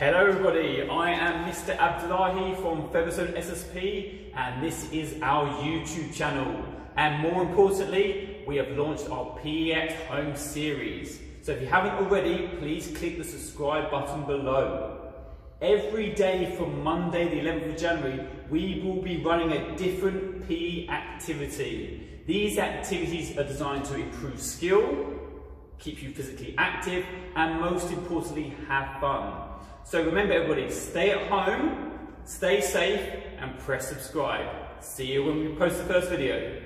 Hello everybody, I am Mr. Abdullahi from Featherstone SSP and this is our YouTube channel. And more importantly, we have launched our PE at Home series. So if you haven't already, please click the subscribe button below. Every day from Monday the 11th of January, we will be running a different PE activity. These activities are designed to improve skill, keep you physically active, and most importantly, have fun. So remember everybody, stay at home, stay safe, and press subscribe. See you when we post the first video.